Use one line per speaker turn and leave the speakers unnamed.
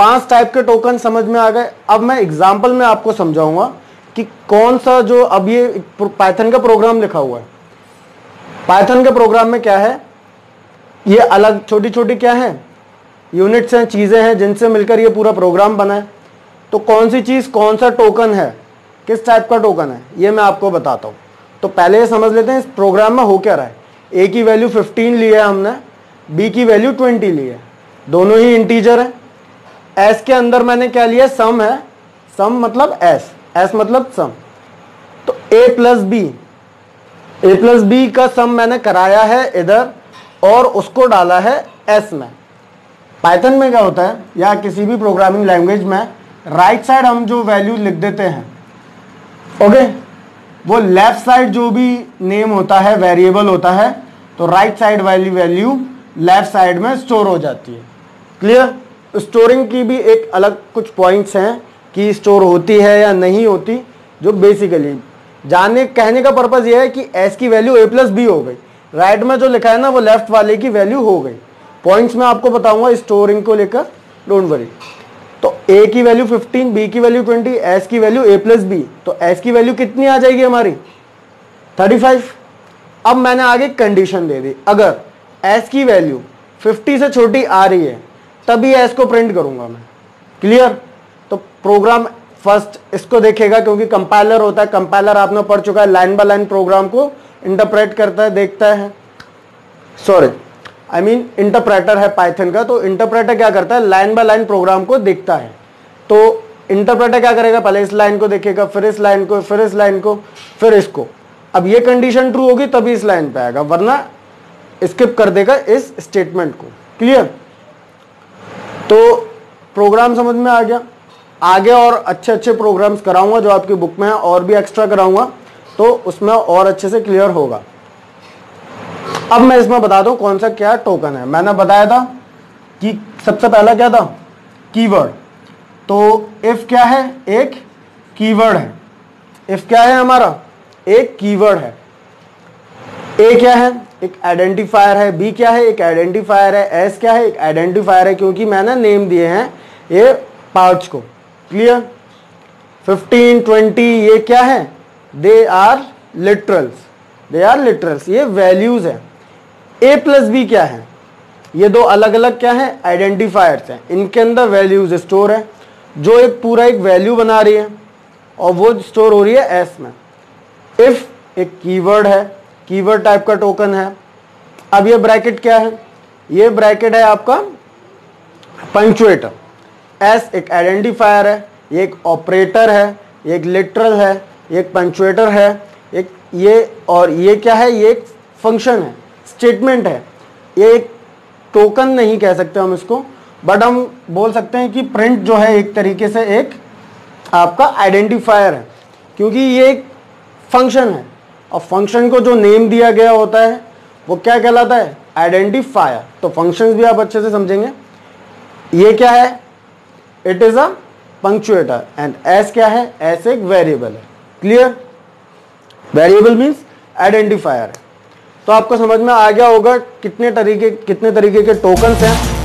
पाँच टाइप के टोकन समझ में आ गए। अब मैं एग्ज़ाम्पल में आपको समझाऊँगा कि कौन सा जो अब ये पाइथन का प्रोग्राम लिखा हुआ है। पाइथन के प्रोग्राम में क्या है? ये अलग छोटी छोटी क्या है? यूनिट्स हैं, चीज़ें हैं, जिनसे मिलकर ये पूरा प्रोग्राम बना है। तो कौन सी चीज़, कौन सा टोकन है? किस टाइप का टोकन है? ये मैं आपको बताता हूँ। तो पहले ये समझ लेते हैं, इस प्रोग्राम में हो क्या रहा है। ए की वैल्यू 15 ली है हमने बी की वैल्यू 20 ली है। दोनों ही इंटीजर है। एस के अंदर मैंने क्या लिया? सम है। सम मतलब एस एस मतलब सम। तो A plus B A plus B का सम मैंने कराया है इधर और उसको डाला है एस में। पाइथन में क्या होता है? या किसी भी प्रोग्रामिंग लैंग्वेज में राइट साइड हम जो वैल्यू लिख देते हैं ओके वो लेफ़्ट साइड जो भी नेम होता है वेरिएबल होता है तो राइट साइड वाली वैल्यू लेफ़्ट साइड में स्टोर हो जाती है। क्लियर स्टोरिंग की भी एक अलग कुछ पॉइंट्स हैं कि स्टोर होती है या नहीं होती, जो बेसिकली जानने कहने का पर्पज ये है कि एस की वैल्यू ए प्लस बी हो गई। राइट में जो लिखा है ना, वो लेफ़्ट वाले की वैल्यू हो गई। पॉइंट्स में आपको बताऊँगा स्टोरिंग को लेकर डोंट वरी तो ए की वैल्यू 15 बी की वैल्यू 20 एस की वैल्यू ए प्लस बी तो एस की वैल्यू कितनी आ जाएगी हमारी? 35 अब मैंने आगे कंडीशन दे दी। अगर एस की वैल्यू 50 से छोटी आ रही है तभी एस को प्रिंट करूँगा मैं। क्लियर तो प्रोग्राम फ़र्स्ट इसको देखेगा क्योंकि कंपाइलर होता है कंपाइलर आपने पढ़ चुका है लाइन बाय लाइन प्रोग्राम को इंटरप्रेट करता है, देखता है। सॉरी आई मीन इंटरप्रेटर है पाइथन का तो इंटरप्रेटर क्या करता है? लाइन बाय लाइन प्रोग्राम को देखता है। तो इंटरप्रेटर क्या करेगा? पहले इस लाइन को देखेगा, फिर इस लाइन को, फिर इस लाइन को, फिर इसको। अब ये कंडीशन ट्रू होगी, तभी इस लाइन पे आएगा, वरना स्किप कर देगा इस स्टेटमेंट को। क्लियर तो प्रोग्राम समझ में आ गया। आगे और अच्छे अच्छे प्रोग्राम्स कराऊँगा जो आपकी बुक में है, और भी एक्स्ट्रा कराऊँगा तो उसमें और अच्छे से क्लियर होगा। अब मैं इसमें बता दूँ कौन सा क्या टोकन है। मैंने बताया था कि सबसे पहला क्या था? कीवर्ड तो इफ़ क्या है? एक कीवर्ड है। इफ़ क्या है हमारा? एक कीवर्ड है। ए क्या है? एक आइडेंटिफायर है बी क्या है? एक आइडेंटिफायर है एस क्या है? एक आइडेंटिफायर है, क्योंकि मैंने नेम दिए हैं ये पार्ट्स को। क्लियर 15 20 ये क्या है? They are literals they are literals ये वैल्यूज़ है। ए प्लस बी क्या है? ये दो अलग अलग क्या है? आइडेंटिफायर्स हैं। इनके अंदर वैल्यूज़ स्टोर है। जो एक पूरा एक वैल्यू बना रही है, और वो स्टोर हो रही है एस में। इफ़ एक कीवर्ड है कीवर्ड टाइप का टोकन है। अब ये ब्रैकेट क्या है? ये ब्रैकेट है आपका पंचुएटर एस एक आइडेंटिफायर है, ये एक ऑपरेटर है, ये एक लिटरल है, ये एक पंचुएटर है, एक ये और ये क्या है? ये एक फ़ंक्शन है स्टेटमेंट है। ये एक टोकन नहीं कह सकते हम इसको बट हम बोल सकते हैं कि प्रिंट जो है एक तरीके से एक आपका आइडेंटिफायर है, क्योंकि ये एक फ़ंक्शन है। और फ़ंक्शन को जो नेम दिया गया होता है, वो क्या कहलाता है? आइडेंटिफायर तो फ़ंक्शंस भी आप अच्छे से समझेंगे। ये क्या है? It is a punctuator and S क्या है? एस एक वेरिएबल है. क्लियर वेरिएबल मीन्स आइडेंटिफायर तो आपको समझ में आ गया होगा कितने तरीके कितने तरीके के टोकन्स हैं।